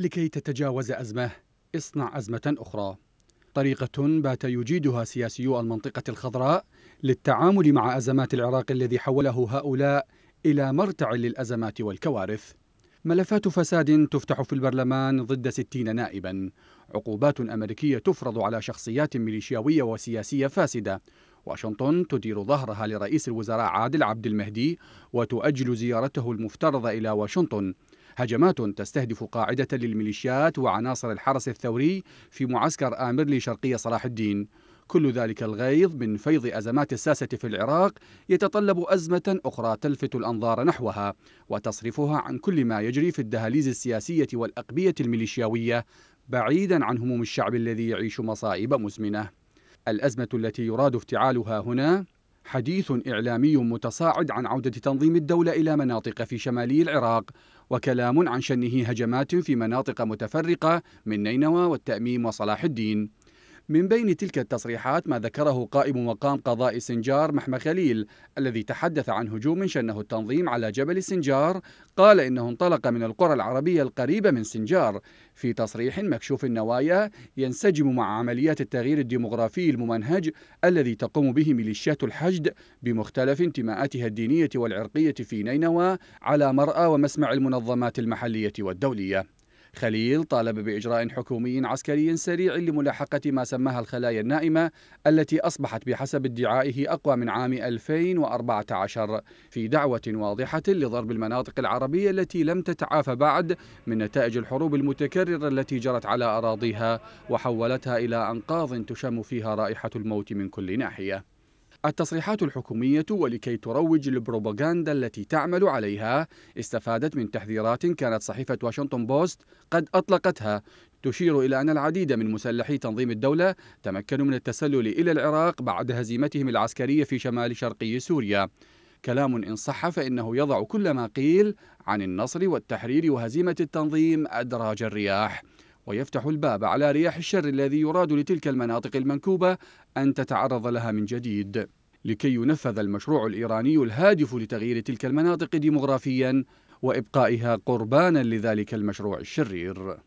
لكي تتجاوز أزمة اصنع أزمة أخرى. طريقة بات يجيدها سياسيو المنطقة الخضراء للتعامل مع أزمات العراق الذي حوله هؤلاء إلى مرتع للأزمات والكوارث. ملفات فساد تفتح في البرلمان ضد ستين نائبا. عقوبات أمريكية تفرض على شخصيات ميليشياوية وسياسية فاسدة. واشنطن تدير ظهرها لرئيس الوزراء عادل عبد المهدي وتؤجل زيارته المفترضة إلى واشنطن. هجمات تستهدف قاعدة للميليشيات وعناصر الحرس الثوري في معسكر آمرلي شرقية صلاح الدين. كل ذلك الغيظ من فيض أزمات الساسة في العراق يتطلب أزمة أخرى تلفت الأنظار نحوها وتصرفها عن كل ما يجري في الدهاليز السياسية والأقبية الميليشياوية بعيدا عن هموم الشعب الذي يعيش مصائب مزمنة الأزمة التي يراد افتعالها هنا حديث إعلامي متصاعد عن عودة تنظيم الدولة إلى مناطق في شمالي العراق وكلام عن شنه هجمات في مناطق متفرقة من نينوى والتأميم وصلاح الدين. من بين تلك التصريحات ما ذكره قائم مقام قضاء سنجار محمى خليل الذي تحدث عن هجوم شنه التنظيم على جبل سنجار قال إنه انطلق من القرى العربية القريبة من سنجار. في تصريح مكشوف النوايا ينسجم مع عمليات التغيير الديمغرافي الممنهج الذي تقوم به ميليشيات الحشد بمختلف انتماءاتها الدينية والعرقية في نينوى على مرأى ومسمع المنظمات المحلية والدولية. خليل طالب بإجراء حكومي عسكري سريع لملاحقة ما سماها الخلايا النائمة التي أصبحت بحسب ادعائه أقوى من عام 2014 في دعوة واضحة لضرب المناطق العربية التي لم تتعافى بعد من نتائج الحروب المتكررة التي جرت على أراضيها وحولتها إلى أنقاض تشم فيها رائحة الموت من كل ناحية. التصريحات الحكومية ولكي تروج البروباغندا التي تعمل عليها استفادت من تحذيرات كانت صحيفة واشنطن بوست قد أطلقتها. تشير إلى أن العديد من مسلحي تنظيم الدولة تمكنوا من التسلل إلى العراق بعد هزيمتهم العسكرية في شمال شرقي سوريا. كلام إن صح فإنه يضع كل ما قيل عن النصر والتحرير وهزيمة التنظيم أدراج الرياح. ويفتح الباب على رياح الشر الذي يراد لتلك المناطق المنكوبة أن تتعرض لها من جديد. لكي ينفذ المشروع الإيراني الهادف لتغيير تلك المناطق ديمغرافيا وإبقائها قربانا لذلك المشروع الشرير.